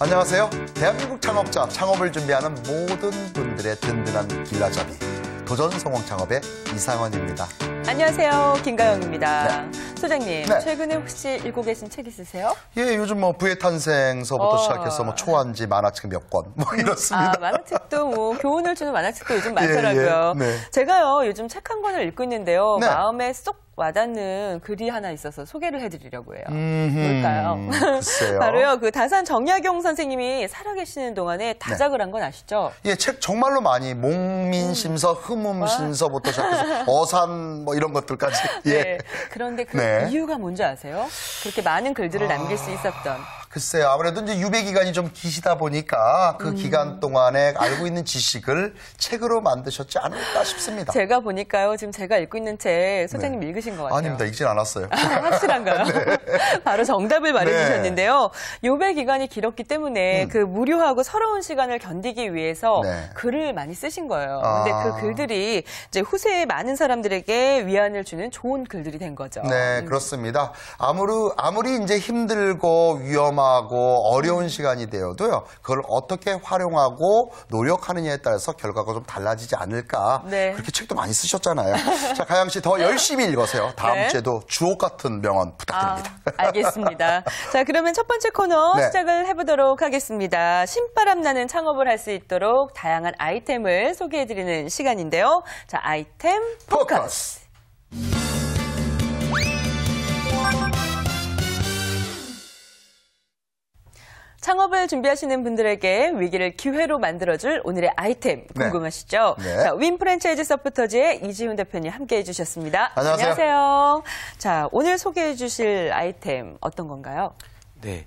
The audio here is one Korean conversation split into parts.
안녕하세요. 대한민국 창업자, 창업을 준비하는 모든 분들의 든든한 길라잡이, 도전 성공 창업의 이상원입니다. 안녕하세요. 김가영입니다. 소장님, 네. 최근에 혹시 읽고 계신 책 있으세요? 예, 요즘 뭐 부의 탄생서부터 어. 시작해서 뭐 초안지 만화책 몇 권, 뭐 이렇습니다. 아, 만화책도 뭐 교훈을 주는 만화책도 요즘 많더라고요. 예, 네. 제가요, 요즘 책 한 권을 읽고 있는데요. 네. 마음에 쏙 와닿는 글이 하나 있어서 소개를 해드리려고 해요. 뭘까요? 바로요, 그 다산 정약용 선생님이 살아계시는 동안에 다작을 한건 아시죠? 예, 책 정말로 많이 목민심서, 흠음신서부터 시작해서 어산 뭐 이런 것들까지. 예. 네. 그런데 그 네. 이유가 뭔지 아세요? 그렇게 많은 글들을 남길 수 있었던. 글쎄요. 아무래도 이제 유배 기간이 좀 기시다 보니까 음. 그 기간 동안에 알고 있는 지식을 책으로 만드셨지 않을까 싶습니다. 제가 보니까요, 지금 제가 읽고 있는 책 소장님 읽으신 것 같아요. 네. 아닙니다. 읽진 않았어요. 확실한가요? 바로 정답을 말해주셨는데요. 요배 기간이 길었기 때문에 그 무료하고 서러운 시간을 견디기 위해서 음. 네. 글을 많이 쓰신 거예요. 아. 근데 그 글들이 이제 후세에 많은 사람들에게 위안을 주는 좋은 글들이 된 거죠. 네, 그렇습니다. 아무리, 아무리 이제 힘들고 위험 하고 어려운 시간이 되어도요, 그걸 어떻게 활용하고 노력하느냐에 따라서 결과가 좀 달라지지 않을까. 네. 그렇게 책도 많이 쓰셨잖아요. 자, 가영 씨 더 열심히 읽으세요. 다음 네. 주에도 주옥 같은 명언 아, 부탁드립니다. 알겠습니다. 자, 그러면 첫 번째 코너 네. 시작을 해보도록 하겠습니다. 신바람 나는 창업을 할 수 있도록 다양한 아이템을 소개해드리는 시간인데요. 자, 아이템 포커스. 포커스. 창업을 준비하시는 분들에게 위기를 기회로 만들어줄 오늘의 아이템 네. 궁금하시죠? 네. 자, 윈 프랜차이즈 서포터즈의 이지훈 대표님 함께 해 주셨습니다. 안녕하세요. 안녕하세요. 자, 오늘 소개해 주실 아이템 어떤 건가요? 네.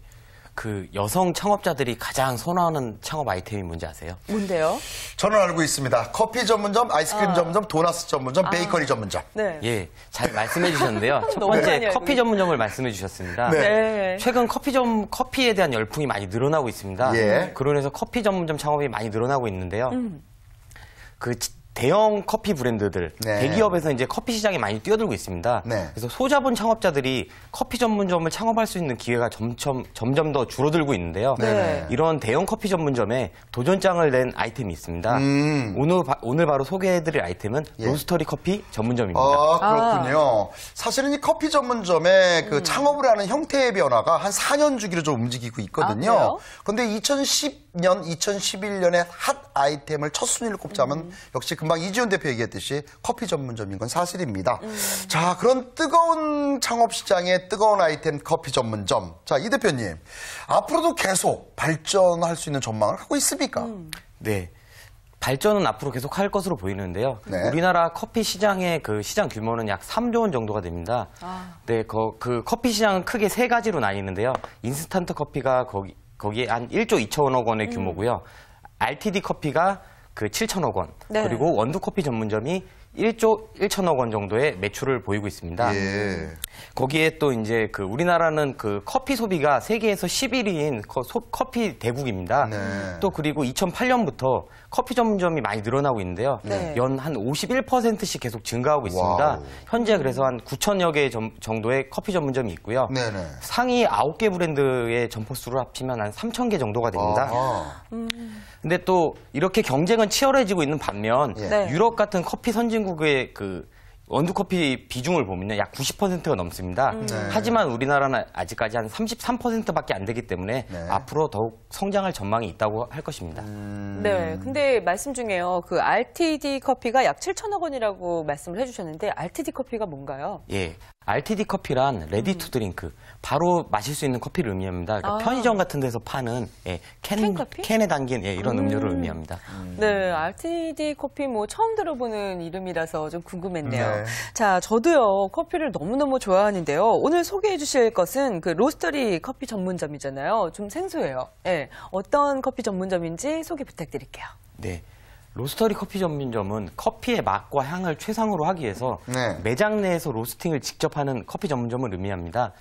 그 여성 창업자들이 가장 선호하는 창업 아이템이 뭔지 아세요? 뭔데요? 저는 알고 있습니다. 커피 전문점, 아이스크림 아. 전문점, 도나스 전문점, 베이커리 전문점. 네. 예, 잘 말씀해 주셨는데요. 첫 번째 알고 커피 전문점을 말씀해 주셨습니다. 네. 네. 최근 커피점 커피에 대한 열풍이 많이 늘어나고 있습니다. 예. 인해서 커피 전문점 창업이 많이 늘어나고 있는데요. 음. 그 지- 대형 커피 브랜드들, 네. 대기업에서 이제 커피 시장에 많이 뛰어들고 있습니다. 네. 그래서 소자본 창업자들이 커피 전문점을 창업할 수 있는 기회가 점점 점점 더 줄어들고 있는데요. 네. 이런 대형 커피 전문점에 도전장을 낸 아이템이 있습니다. 음. 오늘 바- 오늘 바로 소개해드릴 아이템은 예. 로스터리 커피 전문점입니다. 아, 그렇군요. 사실은 이 커피 전문점의 음. 그 창업을 하는 형태의 변화가 한 4년 주기로 좀 움직이고 아, 있거든요. 그래요? 근데 2010 년, 2011년에 핫 아이템을 첫 순위를 꼽자면 음. 역시 금방 이지훈 대표 얘기했듯이 커피 전문점인 건 사실입니다. 음. 자, 그런 뜨거운 창업 시장의 뜨거운 아이템 커피 전문점. 자, 이 대표님. 앞으로도 계속 발전할 수 있는 전망을 하고 있습니까? 음. 네. 발전은 앞으로 계속 할 것으로 보이는데요. 네. 우리나라 커피 시장의 그 시장 규모는 약 3조 원 정도가 됩니다. 아. 네, 그, 그 커피 시장은 크게 세 가지로 나뉘는데요. 인스턴트 커피가 거기, 거기에 한 1조 2천억 원의 음. 규모고요. RTD 커피가 그 7천억 원. 네. 그리고 원두 커피 전문점이 1조 1천억 원 정도의 매출을 보이고 있습니다. 예. 거기에 또 이제 그 우리나라는 그 커피 소비가 세계에서 10위인 커피 대국입니다. 네. 또 그리고 2008년부터 커피 전문점이 많이 늘어나고 있는데요. 네. 연 한 51%씩 계속 증가하고 있습니다. wow. 현재 그래서 한 9천여 개 점- 정도의 커피 전문점이 있고요. 네네. 상위 9개 브랜드의 점포 수를 합치면 한 3천 개 정도가 됩니다. 아하. 근데 또 이렇게 경쟁은 치열해지고 있는 반면 예. 네. 유럽 같은 커피 선진국의 그 원두 커피 비중을 보면요 약 90%가 넘습니다. 네. 하지만 우리나라는 아직까지 한 33%밖에 안 되기 때문에 네. 앞으로 더욱 성장할 전망이 있다고 할 것입니다. 음. 네. 근데 말씀 중에요. 그 RTD 커피가 약 7천억 원이라고 말씀을 해 주셨는데 RTD 커피가 뭔가요? 예. RTD 커피란 ready to drink 바로 마실 수 있는 커피를 의미합니다. 그러니까 아. 편의점 같은 데서 파는 예, 캔, 캔 커피? 캔에 담긴 예, 이런 음료를 의미합니다. 네, RTD 커피 뭐 처음 들어보는 이름이라서 좀 궁금했네요. 네. 자, 저도요, 커피를 너무너무 좋아하는데요. 오늘 소개해 주실 것은 그 로스터리 커피 전문점이잖아요. 좀 생소해요. 예. 어떤 커피 전문점인지 소개 부탁드릴게요. 네. 로스터리 커피 전문점은 커피의 맛과 향을 최상으로 하기 위해서 네. 매장 내에서 로스팅을 직접 하는 커피 전문점을 의미합니다.